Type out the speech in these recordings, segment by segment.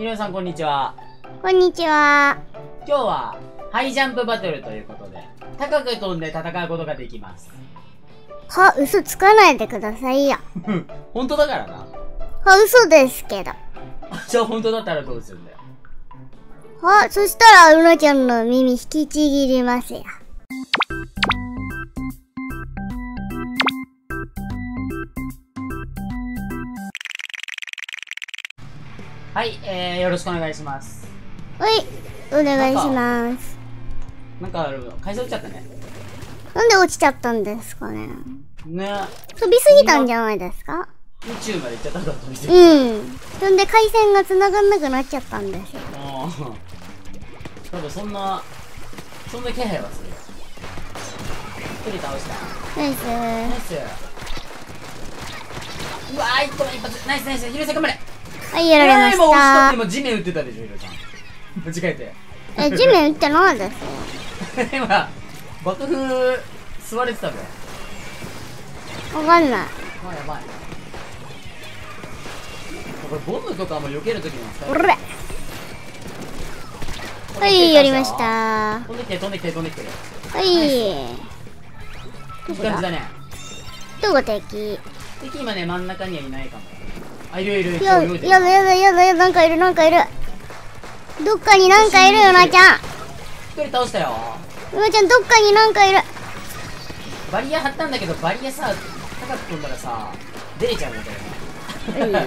ひろさんこんにちは。こんにちは。今日はハイジャンプバトルということで、高く飛んで戦うことができます。は、嘘つかないでくださいよ。本当だからな。は、嘘ですけど。じゃあ本当だったらどうするんだよ。は、そしたら、うなちゃんの耳引きちぎりますよ。はい、えー、よろしくお願いします。はい、お願いします。なんか、会社落ちちゃったね。なんで落ちちゃったんですかねね飛びすぎたんじゃないですか？宇宙まで行っちゃったんだと見て。うん。そんで回線が繋がんなくなっちゃったんですよ。もう、多分そんな、そんな気配はするよ。一人倒した。ナイスナイス。うわー、一個目一発。ナイスナイス。ヒロさん頑張れ。はい、やられまし今押したってた。今地面打ってたでしょ、ヒロさん。間違えて。え、地面打ってないですよ。今、爆風吸われてたべ。わかんない。あ、やばい。これボムとかも避けるときに使おらはい、やりまし。た。飛んできて、飛んできて、飛んできてる。はい。いい感じだね。どこ敵？敵今ね、真ん中にはいないかも。あ、いるいるいる。や、やだやだやだやだ、なんかいるなんかいる。どっかになんかいるようなちゃん。一人倒したよ。うなちゃんどっかになんかいる。バリア張ったんだけど、バリアさ、高く飛んだらさ、出れちゃうんだけどね。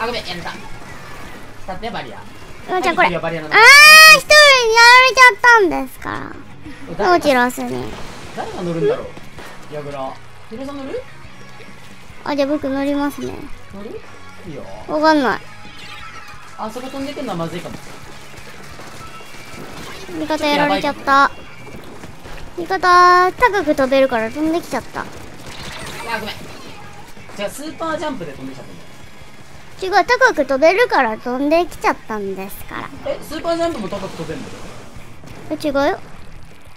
あ、ごめん、やめた。使って、バリア。うなちゃんこれ。あー、入ってくるよバリアの一中人やられちゃったんですから。誰落ちロスに。誰が乗るんだろうヤグラ。ヒロさん乗る？あ、じゃあ僕乗りますね。乗る？いいよ。わかんない。あそこ飛んでくるのはまずいかも。味方やられちゃった。味方、高く飛べるから飛んできちゃった。あ、ごめん。じゃあ、スーパージャンプで飛んできちゃったんだよ。違う、高く飛べるから飛んできちゃったんですから。え、スーパージャンプも高く飛べるの？え、違うよ。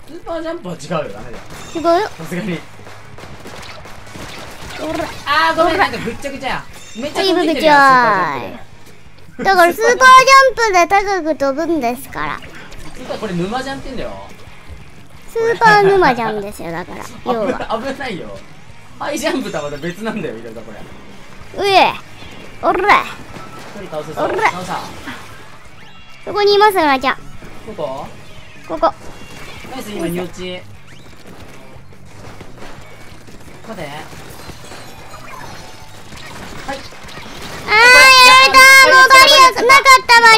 スーパージャンプは違うよ、ダメだよ。違うよ。さすがに。あー、ごめん、なんかぐっちゃぐちゃや。めっちゃはい飛んできてるよ、スーパージぐっちゃャンプで。だからスーパージャンプで高く飛ぶんですから。スーパーこれ沼ジャンって言うんだよ。スーパー沼ジャンですよ、だから。要は。危ないよ。ハイジャンプとはまた別なんだよ、いろいろこれ。うえ。おら。おら。そこにいます、うなちゃん。どこここ。ナイス、今、に落ち。待ってなかったバ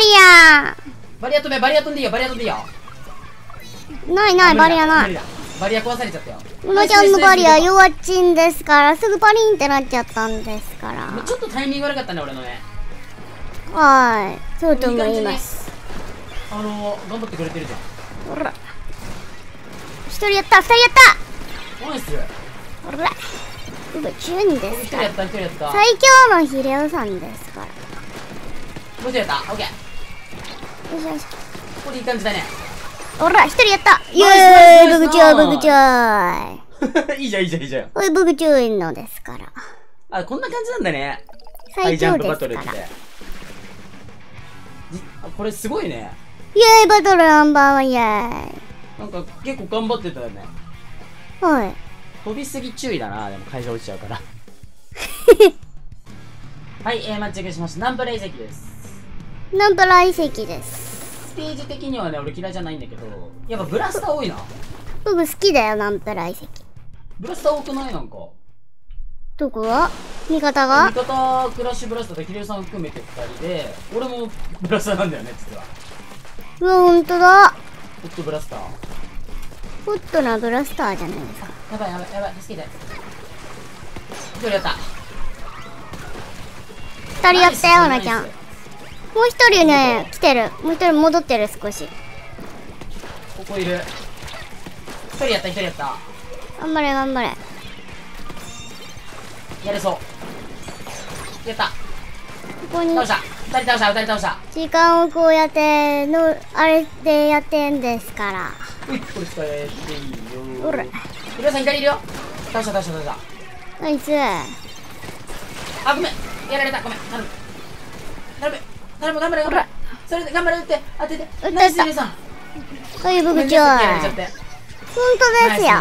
バリア飛べ、バリア飛んでいいよ、バリア飛んでいいよ。リア。ないない、バリアない。バリア壊されちゃったよ。うなちゃんのバリア弱っちんですから、すぐパリンってなっちゃったんですから。ちょっとタイミング悪かったね、俺のね。はい。そうと思います。あのー、頑張ってくれてるじゃほら。一人やった、二人やっん。ナイス。たほら。うわ、チュンで一すから。人やった、一人やった。も最強のヒレオさんですから。う一人やった。オッケー。よしよし。これいい感じだね。ほら、一人やったイエーイナイス僕ちょい、僕ちょい。いいじゃん、いいじゃん、いいじゃん。おい、僕ちょいのですから。あ、こんな感じなんだね。ハ最強ですから。。これすごいね。イエーイバトルナンバーワンイエーイ。なんか結構頑張ってたよね。はい。飛びすぎ注意だな、でも会社落ちちゃうから。はい、えー、マッチングしました。ナンプレイ席です。ナンプラ遺跡です。ステージ的にはね、俺嫌いじゃないんだけど、やっぱブラスター多いな。僕好きだよ、ナンプラ遺跡。ブラスター多くない？なんか。どこが？味方味が方クラッシュブラスターでキリルさん含めて2人で、俺もブラスターなんだよね、実は。うわ、ほんとだ。ホットブラスター。ホットなブラスターじゃないですか。やばいやばいやばい、助けて。一人やった？二人やったよ、なちゃん。もう一人ね、来てる。もう一人戻ってる、少し。ここいる。一人やった、一人やった。頑張れ、頑張れ。やれそう。やった。ここに倒した。二人倒した、二人倒した。時間をこうやっての、あれでやってんですから。うい、これ使えていいよ。ほら。ヒロさん左いるよ。倒した、倒した、倒した。ナイス。あ、ごめん。やられた。ごめん。頼む。頼む。頼頼む頑張れ頑張れ。それで頑張れ打って。当てて。た。ナイスリさん？はい、ごめんね僕長。さっきやられちゃっ本て当ですよ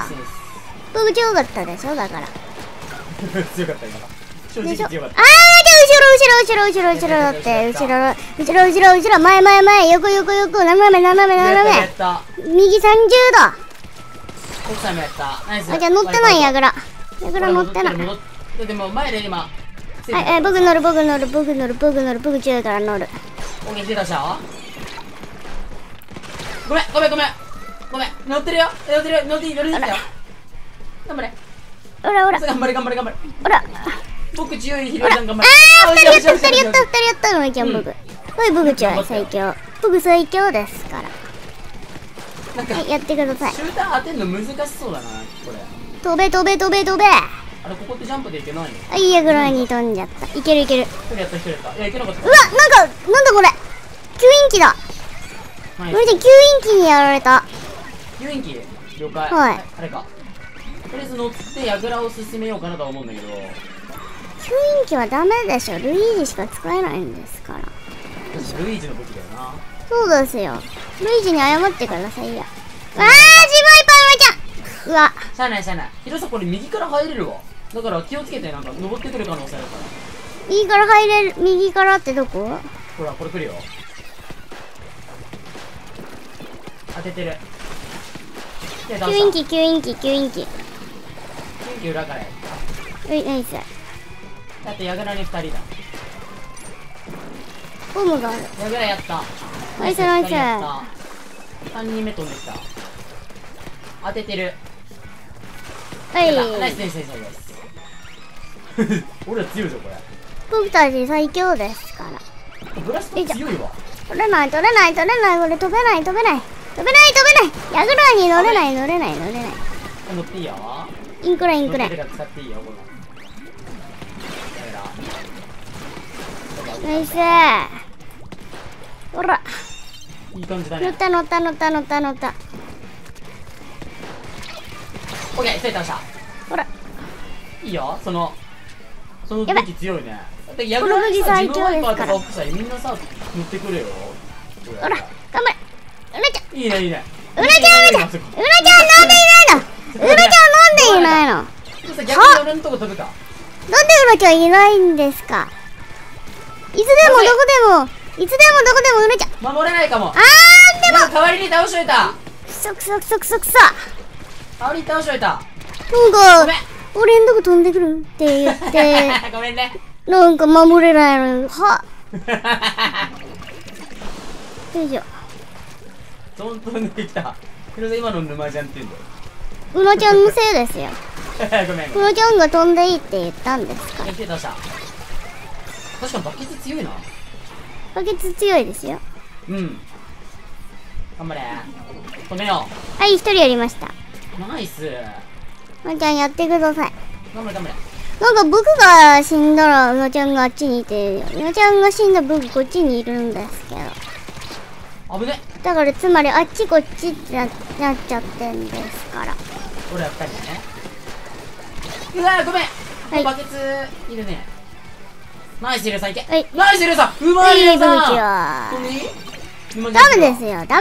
僕長だったでしょだから。強かった今。あー、じゃあ後ろ後ろ後ろ後ろ後ろだって。後ろ、後ろ後ろ後ろ、前前前、横横横、斜め斜めや斜め。ったやった。右30奥さんもやった。ナイス。度。あ、じゃあ乗ってないやがぐら。やぐら乗ってない。でも前で今はい、はい、僕乗る僕乗る僕乗る僕乗る僕強いから乗る。オッケー出たしたごめんごめんごめんごめん乗ってるよ乗ってるよ乗っていい乗っていいんだよ頑張れほらほら、頑張れ頑張れ頑張れほら。僕強いひろりさん頑張れあー、二人やった二人やった二人やったのいちゃん僕。はい、僕強い最強。僕最強ですから。なんかはい、やってください。シューター当てんの難しそうだなこれ飛べ飛べ飛べ飛べ。あれここってジャンプでいけないの？一はい、やぐらに飛んじゃった。いけるいける。人やった一人やったいやいけなかったうわ、なんか、なんだこれ。吸引機だ。これで吸引機にやられた。吸引機？了解はいあれかとりあえず乗って矢倉を進めようかなとは思うんだけど吸引機はダメでしょ。ルイージしか使えないんですから。ルイージの武器だよなそうですよ。ルイージに謝ってくださいよ。あー、自分いっぱいちゃん。うわ、しゃあないしゃあないヒロさんこれ右から入れるわだから気をつけてなんか登ってくる可能性あるから。右から入れる、右からってどこ？ほらこれ来るよ。当ててる。吸引機、吸引機、吸引機。吸引機裏からやうい、ナイス。だって矢倉に2人だ。ボムがある。矢倉やった。ナイスナイス。二人やった。3人目飛んできた。当ててる。はい。ナイスナイスナイスナイス 俺ら強いぞこれ。僕たち最強ですから。ブラスト強いわ。取れない、取れない、取れない。これ飛べない、飛べない。飛べない、飛べない。矢倉に乗れない、乗れない、乗れない。乗っていいよ。インクラインクライ使っていいよこの。ナイス。ほら。いい感じだね。乗った乗った乗った乗った乗った。オッケー一人倒した。ほら。いいよ。そのその武器強いね。だって矢この武器倉にさ自分ワイパーとかみんなさ乗ってくれよ。ほら頑張れ。うなちゃん。いいねいいね。うなちゃんうなちゃんうなちゃんなんでいないの。うなちゃんなんでいないの。逆に俺のとこ飛ぶかうなちゃんいないんですか？いつでもどこでもいつでもどこでもうなちゃん。守れないかも。あーででも代わりに倒しといた。くそくそくそくそ。くそ代わりに倒しといた。なんごか俺んとこ飛んでくるって言って ごめんね。なんか守れないのは よいしょ。どんどんできた。ヒロさん今の沼じゃんって言うんだよ。うなちゃんのせいですよ。ごめんごめん。うなちゃんが飛んでいいって言ったんですか。確かにバケツ強いな。バケツ強いですよ。うん。頑張れ。止めよはい一人やりました。うナイスうなちゃんやってください。頑張れ頑張れ。なんか僕が死んだらうなちゃんがあっちにいてうなちゃんが死んだら僕こっちにいるんですけど。危ね。だからつまりあっちこっちってななっちゃってんですから。俺ら二人でね。うわーごめん、はい。バケツいるね。ナイスヒロさんいけ、はい。ナイスヒロさん。うまはいいヒロさん。僕は。いダメですよ。ダメダメダメダ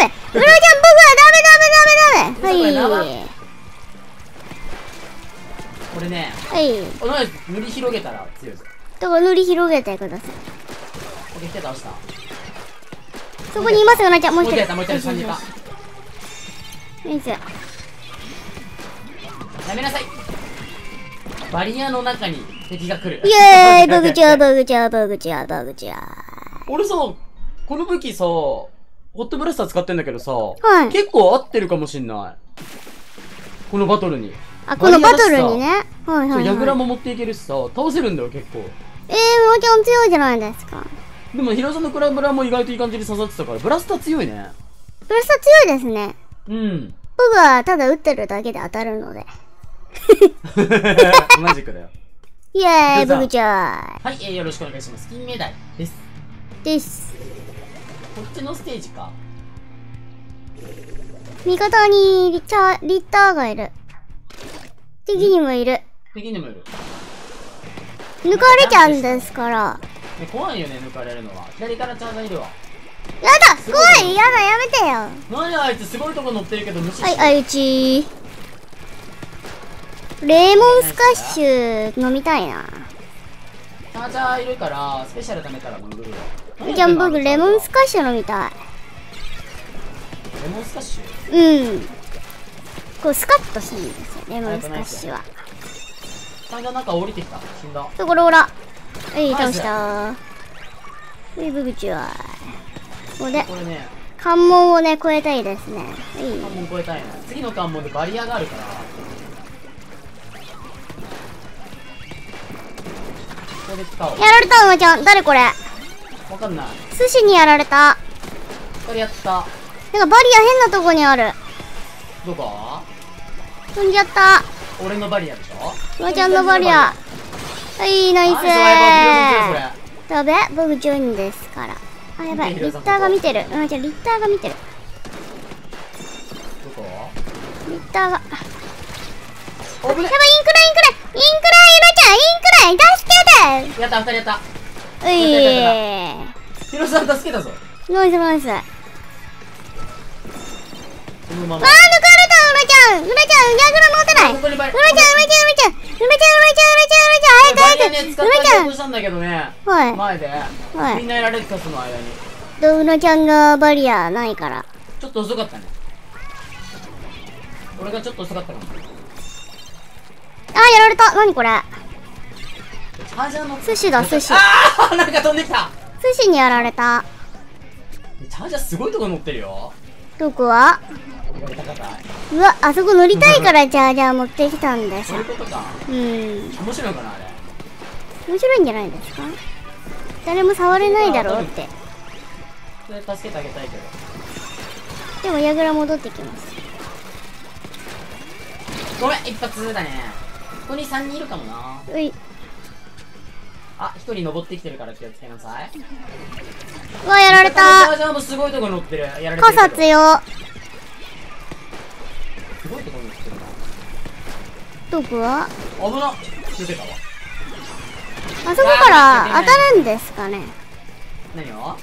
メ。うなちゃん僕はダメダメダメダメ。ダメ嘘これねはい。お塗り広げたら強いぞ。だから塗り広げてください。オッケー手倒した。そこにいますようなちゃんもう一人もう一人人かナイスやめなさい。バリアの中に敵が来る。イエーイボグチャーボグチャーボグチャーボグチャー俺さこの武器さホットブラスター使ってんだけどさ、はい。結構合ってるかもしんない。このバトルにあこのバトルにね。はいはい、そう矢倉はい、も持っていけるしさ倒せるんだよ結構。えー、うなちゃん強いじゃないですか。でもヒロさんのクラブラも意外といい感じに刺さってたからブラスター強いね。ブラスター強いですね。うん。僕はただ撃ってるだけで当たるので。同じくだよ。イエーイどうぞ。ボグチャはい、えー、よろしくお願いします。金メダルです。ーです。こっちのステージか。味方にリチャリッターがいる敵にもいる。敵にもいる。抜かれちゃうんですから。ね怖いよね抜かれるのは。左からチャージャーいるわ。やだ怖いやだやめてよ。何あいつすごいとこ乗ってるけど無視してはい相打ち。レモンスカッシュ飲みたいな。チャージャーいるからスペシャル貯めたら潜るよ。じゃあ僕レモンスカッシュ飲みたい。レモンスカッシュ？うん。こうスカッとするんですよレモンスカッシュはチャージャーなんか降りてきた。死んだ。ところほら。はい倒した。はいブグチュアここでこれね。関門をね超えたいですね。はい。関門越えたいな次の関門でバリアがあるから。ここで使おう。やられたうまちゃん誰これ？わかんない。寿司にやられた。これやった。なんかバリア変なとこにある。どこ？飛んじゃった。俺のバリアでしょ？うまちゃんのバリア。はいナイス。スやべ僕ジョインですから。あやばい。リッターが見てる。うまちゃんリッターが見てる。どこ？リッターが。やばいインクラインクライインクライうまちゃんインクライ助けて。やった二人やった。ういヒロさん助けたぞ。ナイスナイスあー抜かちゃんうまちゃんヤグラ持ってない。うここにバリまちゃんうまちゃんうまちゃんうまちゃんうまちゃんうまちゃんうまちゃん早く早くうとしたんうまちゃんはい前ではいみんなやられてたその間にとうなちゃんがバリアないからちょっと遅かったね俺がちょっと遅かったかもあやられた何これチャージャの寿司だ寿司ああなんか飛んできた寿司にやられたチャージャーすごいとこ乗ってるよどこはやりたかったうわあそこ乗りたいからじゃあじゃあ持ってきたんですそういうことか。うん。面白いのかなあれ。面白いんじゃないですか？誰も触れないだろうって。それ助けてあげたいけど。でも矢倉戻ってきます。ごめん一発だね。ここに3人いるかもな。うい。あ一人登ってきてるから気をつけなさい。うわやられた。すごいとこ乗ってる。やられてる傘強すごいとこ乗ってるな。どこは？危な。抜けたわ。あそこから当たるんですかね？何を？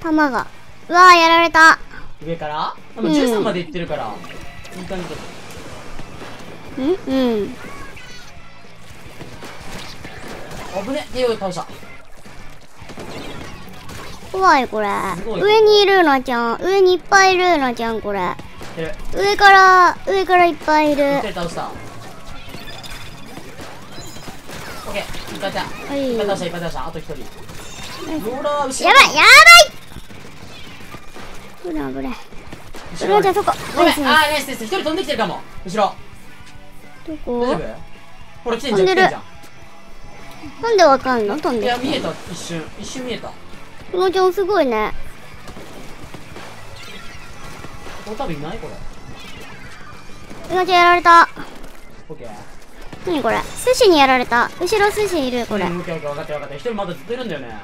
弾が。うわやられた。上から？でもうん。13まで行ってるから、いい感じだ。んうん。危ね。手を倒した。怖いこれ。上にいるのちゃん。上にいっぱいいるのちゃんこれてる。上から上からいっぱいいる。倒した。オッケー一回倒した。はい。一回倒した倒した。あと一人。ローラー後ろ。やばいやばい。危ない危ない。後ろ。じゃあそこ。ごめん。あーナイス。ナイス一人飛んできてるかも。後ろ。スどこ？大丈夫？ほら来てんじゃん飛んでる。なんでわかんの？飛んんいでや見えた一瞬。一瞬見えた。このちゃんすごいねこれ多分いないこれ。やられた。オッケー。何これ？寿司にやられた。後ろ寿司いるこれ。うんオッケーオッケー分かった分かった。一人まだずっといるんだよね。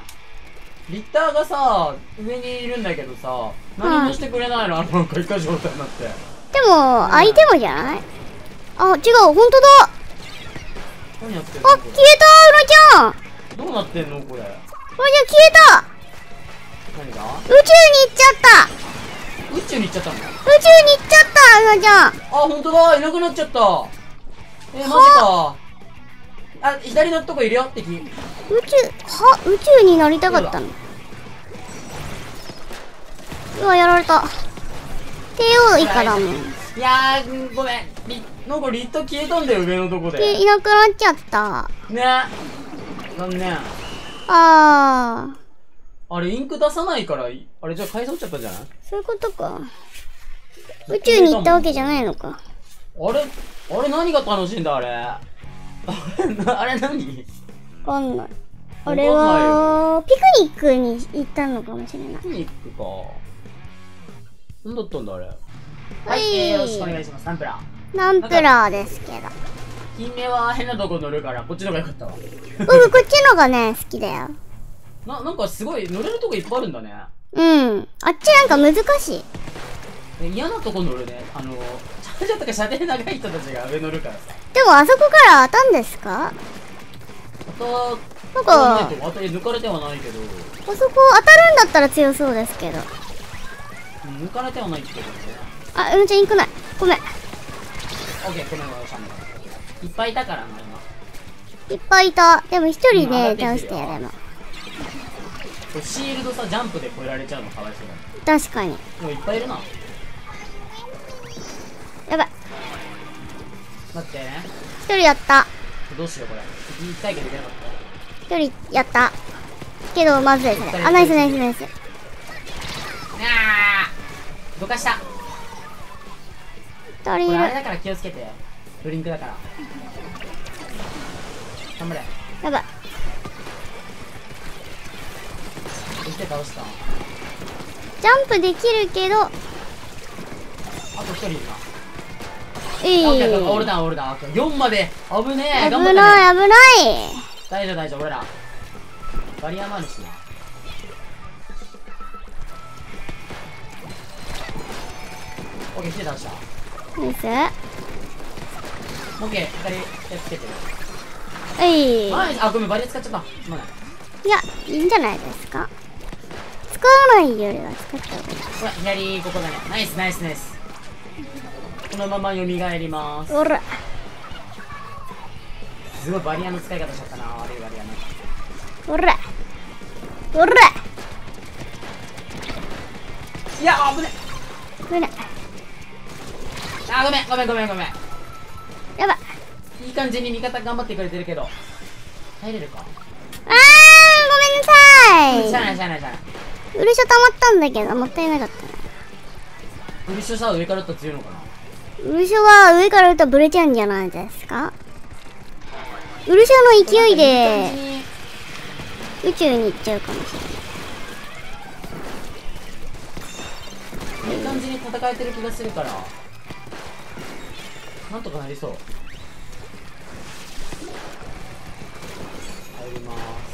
リッターがさ上にいるんだけどさ何もしてくれないの？あのなんか一回状態になって。でも相手もじゃない？あ違う本当だ。何やってんの？あ消えたうなちゃん。うなどうなってんのこれ？ちゃん消えた。何が？宇宙に行っちゃった宇宙に行っちゃったの？宇宙に行っちゃったうなちゃんあ本当だ。いなくなっちゃった。えー、マジか。あ左のとこいるよ敵。宇宙は？宇宙になりたかったの？うわやられた。帝王以下だもん。いやごめん。リなんかリット消えたんだよ上のとこで。でいなくなっちゃった。ね。残念。あーあれインク出さないからいあれじゃあ買い取っちゃったんじゃない？そういうことか。宇宙に行ったわけじゃないのか。あれあれ何が楽しいんだあれ？あれなあれ何わかんないあれよはピクニックに行ったのかもしれない。ピクニックか。何だったんだあれ？は、はいいえーよろしくお願いします。ナンプラー。ナンプラーですけど。金目は変なとこ乗るからこっちの方がよかったわ。僕こっちのがね好きだよななんかすごい乗れるとこいっぱいあるんだね。うん。あっちなんか難しい。え嫌なとこ乗るね。あのチャージャーとか射程長い人たちが上乗るからさ。でもあそこから当たんですか？当たっなんか、当たり抜かれてはないけど。あそこ当たるんだったら強そうですけど。抜かれてはないけどあ、うのちゃん行くない。ごめん。オッケーごめんごめんいいっぱいいたからな今。いっぱいいた。でも一人うんで倒してやれば。シールドさジャンプで越えられちゃうのかわいそうだ確かに。でもいっぱいいるなやばい。待ってね一人やった。どうしようこれ行きたいけどいけなかっ一人やった。けど、まずいそれ。あ、ナイスナイスナイス。たあーどかした一人いる。だから気をつけてブリンクだから頑張れやばい。して倒した。ジャンプできるけど、あと一人いるな。えーオルい。ダウンオー。ルダウンオッケー。4まで。危ねえ。危ない、危ない。大丈夫大丈夫。俺ら。バリアもあるしな。オッケー来て倒した。ナイス。オッケー左やっつけて。るえ。い。いマジ？あごめんバリア使っちゃった。まだや、いいんじゃないですか？使わないよりは使った方がいい。ほら左ここだねナイスナイスナイスこのまま蘇りますおら。すごいバリアの使い方しちゃったな悪いバリアのおら。おら。いや危ね危ない。あごめんごめんごめんごめんやばい。いい感じに味方頑張ってくれてるけど入れるか？あー、ごめんなしゃあさい。ないしゃあないしゃあないウルショ溜まったんだけど、もったいなかったな。ウルショさ上から打ったら強いのかな？ウルショは上から打ったらブレちゃうんじゃないですか？ウルショの勢いで宇宙に行っちゃうかもしれない。いい感じに戦えてる気がするから。なんとかなりそう。入ります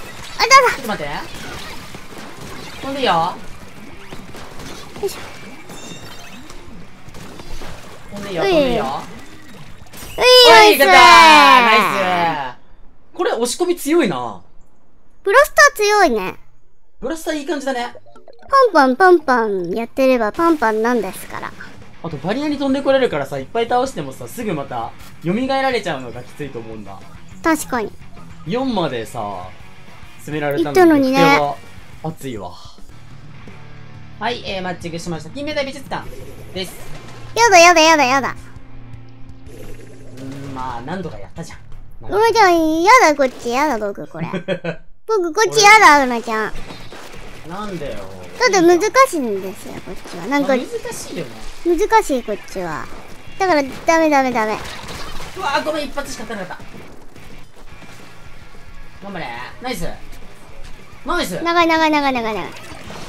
あ、だだちょっと待って。飛んでいいよよいしょ。飛んでいいよ飛んでいいよういよいしょナイス。これ押し込み強いな。ブラスター強いね。ブラスターいい感じだね。パンパンパンパンやってればパンパンなんですから。あとバリアに飛んでこれるからさいっぱい倒してもさすぐまた蘇られちゃうのがきついと思うんだ。確かに。4までさ詰められたのにね熱いわはい、えー、マッチングしました金メダル美術館ですやだやだやだやだ。うーんまあ何度かやったじゃんうなちゃん、やだこっち、やだ僕これ。僕こっちやだ、うなちゃん。なんだよだって難しいんですよ、こっちは。なんかまあ難しいよね難しい、こっちは。だから、ダメダメダメ。うわーごめん一発しか当たらなかった頑張れナイスナイス長い長い長い長い長い。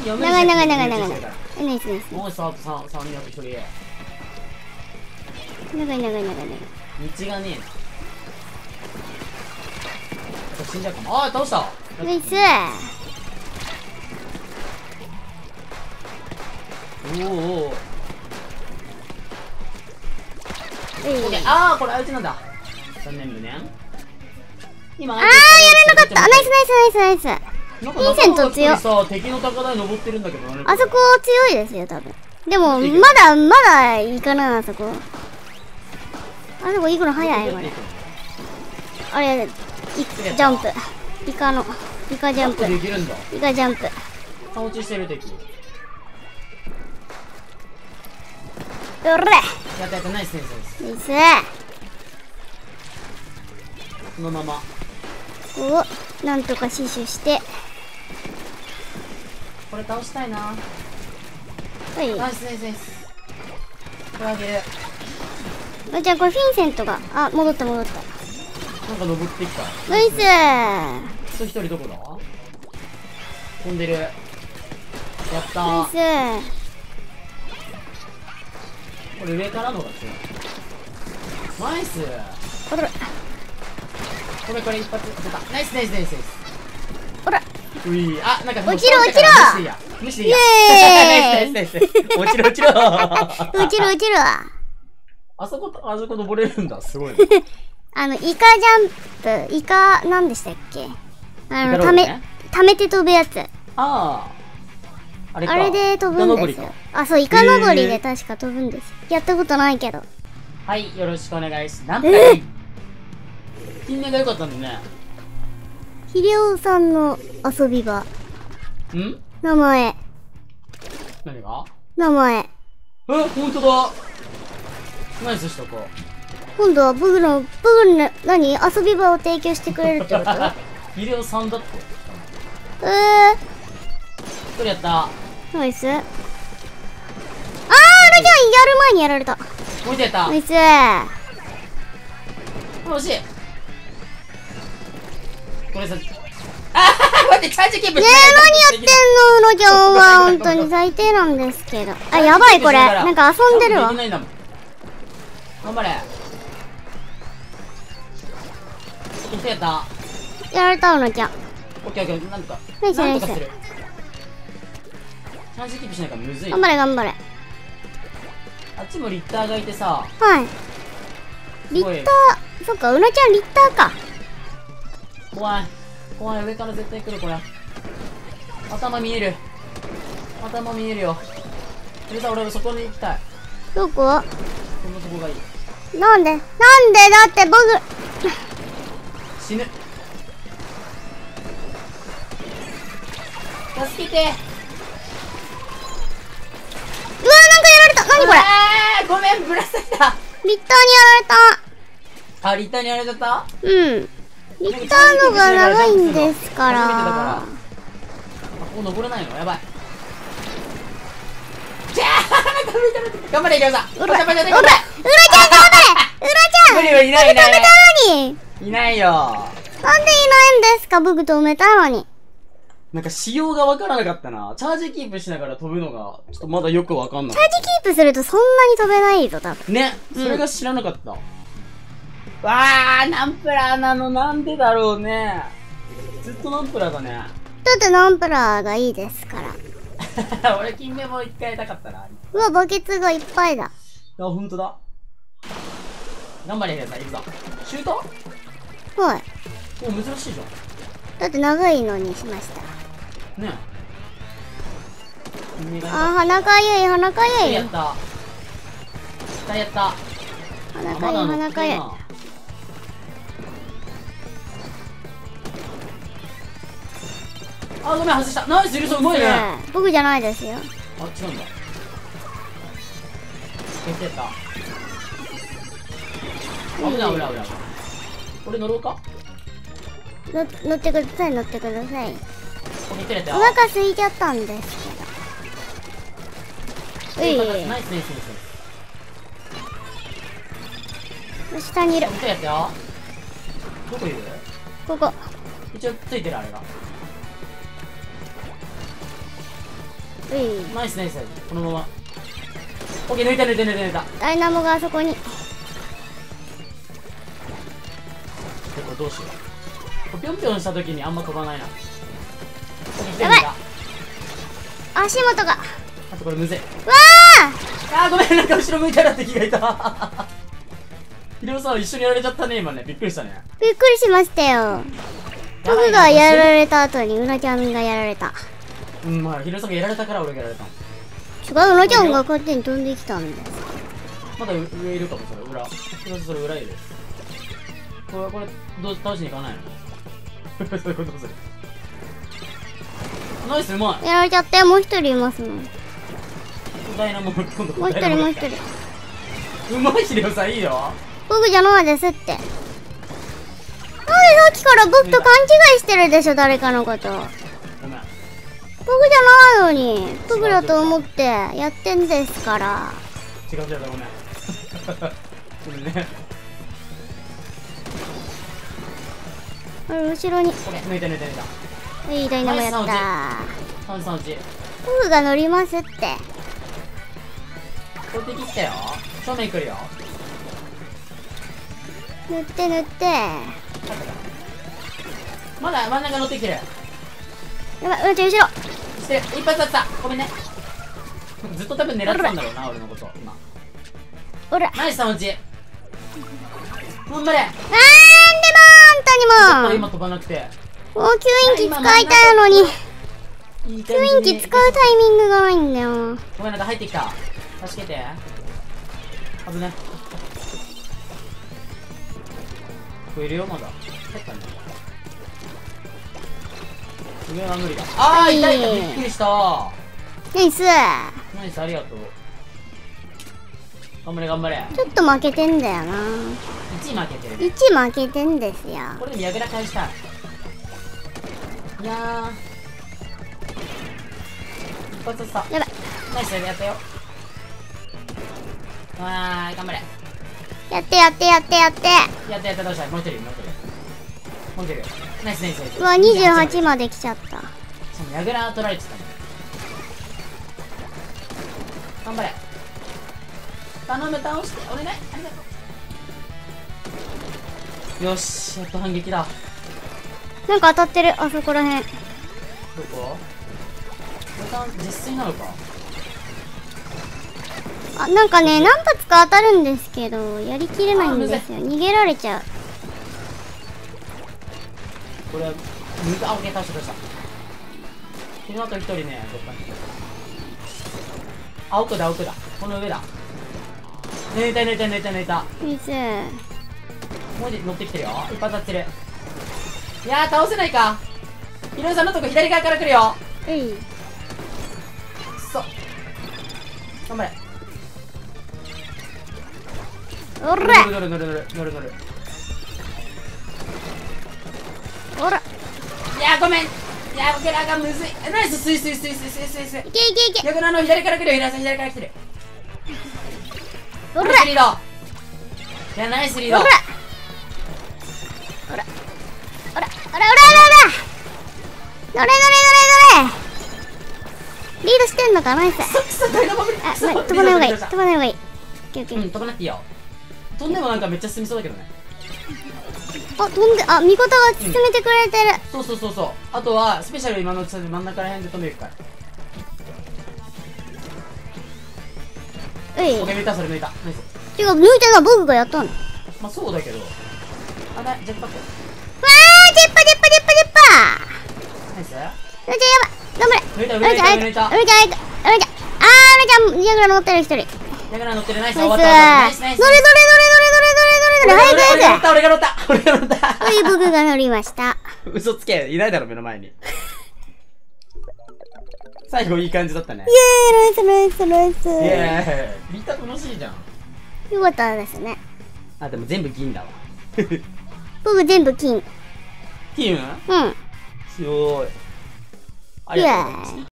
長長い長い長い長い長い。えナイスナイス。もうさあと3 3人あと1人長い長い長い長い。道がねえ。な死んじゃうかも。ああ倒した。ナイス。おーおー。えいオッケー。ああこれ相手なんだ。残念無念。今あー、やれなかった。ナイスナイスナイスナイスなんヴィンセント強いさ敵の高台登ってるんだけどねあそこ強いですよ、多分。でも、まだ、まだいいかな、あそこ。あそこ行くの早い、これ。あれ、いジャンプ。イカの、イカジャンプ。できるんだイカジャンプ。放置してる敵うれやったやったナイスナイスナイスこのままここを、なんとか死守して。これ倒したいな。はい。ナイスナイスナイス。これあげる。あじゃあこれフィンセントが、あ、戻った戻った。なんか登ってきた。ナイス。人一人どこだ？飛んでる。やったナイース。これ上からのが強い。ナイスこれこれ一発。当てた。ナイスナイスナイスナイス。おら。ういあなんか落ちろ下から無視でいいや。無視でいいや。イエーイ。ナイスナイスナイス落ちろ落ちろ。落ちる落ちるわあそこ、あそこ登れるんだ。すごいね。あのイカジャンプイカなんでしたっけ？あのイカローためためて飛ぶやつ。ああ。あれか。あれで飛ぶんですよ。あそうイカ登りで確か飛ぶんです。やったことないけど。はい、よろしくお願いします。なんて金目が良かったんだね。秀夫さんの遊び場ん？名前何が？名前え、ほんとだ。ナイスしたか。今度は僕の僕の何？遊び場を提供してくれるってこと？ヒデオさんだって。えー一人やった。ナイスあーラジャンやる前にやられたもう一人やったナ。イスね惜しい。これさ、あー待って、チャージキープえ何やってんのラジャンは。本当に。最低なんですけど。あやばいこれ。なんか遊んでるわ。頑張れ。やった。やられたうなちゃんオッケーオッケー、なんとか。ナイスなんとかする。チャージキープしないからむずい。頑張れ頑張れ。あっちもリッターがいてさ、はい。リッター。そっかうなちゃんリッターか怖い。怖い、上から絶対来る、これ。頭見える。頭見えるよ。それさ、俺はそこに行きたい。どこ？このそこがいい。なんで？なんで？だって僕死ぬ。助けてうわなんかやられた何これ？あーごめん、ぶら下げた。リッターあ、リッターにやられちゃったにやられた？うんリッターのが長いんですかららあ、ここ登れないの？やばい。じゃあなんか見たら頑張れ、りょうさん。うらうらうらちゃん頑張れうらちゃん無理はいないいないいない。何いないよ。なんでいないんですか？僕止めたのになんか仕様がわからなかったな。チャージキープしながら飛ぶのが、ちょっとまだよくわかんないチャ。ージキープするとそんなに飛べないぞ多分ね、それが知らなかった。わー、ナンプラーなのなんでだろうね。ずっとナンプラーだね。だってナンプラーがいいですから 俺、金目も一回やりたかったな。うわバケツがいっぱいだあ、ほんとだ。頑張れ、ヘイさん、行くぞ。シュート？はいお、珍しいじゃだって長いのにしましたん。ね金目があー鼻かゆい鼻かゆいやった。一回やった。鼻かゆい鼻かゆいあ、ごめん、外した。ナイス、許そう、うまいね。あ、僕じゃないですよ違うんだ。決定った。危ない、危ない、危ない。俺乗ろうか？の乗ってください乗ってくださいおよ。腹空いちゃったんですけどういナイス、ナイス、ナイス。下にいる。どこいる？ここ一応ついてる、あれが。いナイス、ナイス、このまま。オッケー、抜いた、抜いた、抜いた、抜いた。ダイナモがあそこに結構どうしよう。これぴょんぴょんした時にあんま飛ばないな。やだ。足元がわあとこれむずい。ああーごめんなんか後ろ向いたら敵がいたヒロさん一緒にやられちゃったね今ねびっくりしたねびっくりしましたよ僕がやられた後にうなちゃんがやられたうんまあヒロさんがやられたから俺がやられたの。違ううなちゃんが勝手に飛んできたんですまだ上いるかもそれ裏。ヒロさんそれ裏いる。これこれどう倒しに行かないの？そういうことする？ナイスうまい。やられちゃってもう一人いますもん。もダイナモ今度う一人もう一人。うまいヒロさんいいよ。僕じゃないですって。なんでさっきから僕と勘違いしてるでしょ誰かのこと僕じゃないのに僕だと思ってやってんですから。違う違うごめん。ねあれ後ろに。これ抜いた抜いた抜いた。いいダイナモやった。僕が乗りますって。こう敵来たよ。正面来るよ。塗って塗って。まだ真ん中乗ってきてるやばいうんちゃん後ろ。してる。一発だった。ごめんね。ずっと多分狙ってたんだろうな俺のこと。今。おらナイスサウジ頑張れ。なんでもちょっと本当にも今飛ばなくて。うもう吸引機使いたいのに。吸引じに機使うタイミングがないんだよ。ごめんなんか入ってきた。助けて。危ね増えるよまだ。入ったね上は無理だ。あー痛い。はい。びっくりした。ナイス。ナイスありがとう。頑張れ頑張れ。ちょっと負けてんだよな。1負けてる1負けてんですよ。これで矢倉返した。いいやー。一発さやばい。ナイスやったよ。あー頑張れ。やってやってやってやって。やったやったどうした？もう一人もう一人もう一人ナイスナイスナイス。うわ28まで来ちゃった。しかも矢倉取られてたね頑張れ。頼む倒してお願い。ありがとう。よしやっと反撃だ。なんか当たってるあそこらへんどこ？ボタン実炊なのか？あなんかね何発か当たるんですけどやりきれないんですよ。逃げられちゃうこれはあオッケー倒した倒したこの後一人ねどっかに。あ奥だ奥だ。この上だ。抜いた抜いた抜いた抜いた。ナイスもう一人乗ってきてるよ。一発当ってる。いやー倒せないか。ひろみさんのとこ左側から来るよ。えい。くそ。頑張れ。おら乗る乗る乗る乗る乗る乗るやーごめん。いやー僕らがむずい。ナイススイスイスイスイスイスイスイいけいけいけ。逆のあの左から来るよ平井さん左から来てる。おら。ナイスリード。いやナイスリード。おら。おら。おらおらおらおらおら。乗れ乗れ乗れ乗れ。リードしてんのかナイスくそダイナモブリあ、ま飛ばない方がいい。飛ばない方がいい。オッケーオッケー。うん飛ばなくていいよ。飛んでもなんかめっちゃ進みそうだけどねあ飛んであ味方が進めてくれてる。そうそうそうそう。あとはスペシャル今のうち真ん中ら辺で飛んでいくから。うい。オッケー抜いたそれ抜いたナイス。てか抜いたのは僕がやったの。わまあそうだけど。あだジェットパックージェッパジェッパジェッパジェッパナイス。うちゃやばい。頑張れ。抜いたうちゃあ抜いた。抜いたうちゃあうちゃあーうちゃんヤグラ乗ってる一人。ナイスだから乗ってる。ナイス乗れ乗れ終わった終わった。ナイスナイス。乗れ乗れ乗れ乗れ乗れ乗れ早く。俺が乗った俺が乗った俺が乗った。はい僕が乗りました。嘘つけいないだろ目の前に。最後いい感じだったね。イエーイナイスナイスナイス。イエーイ。見た楽しいじゃん。よかったですね。あでも全部銀だわ。僕全部金。金？うん。すごい。ありがとうございました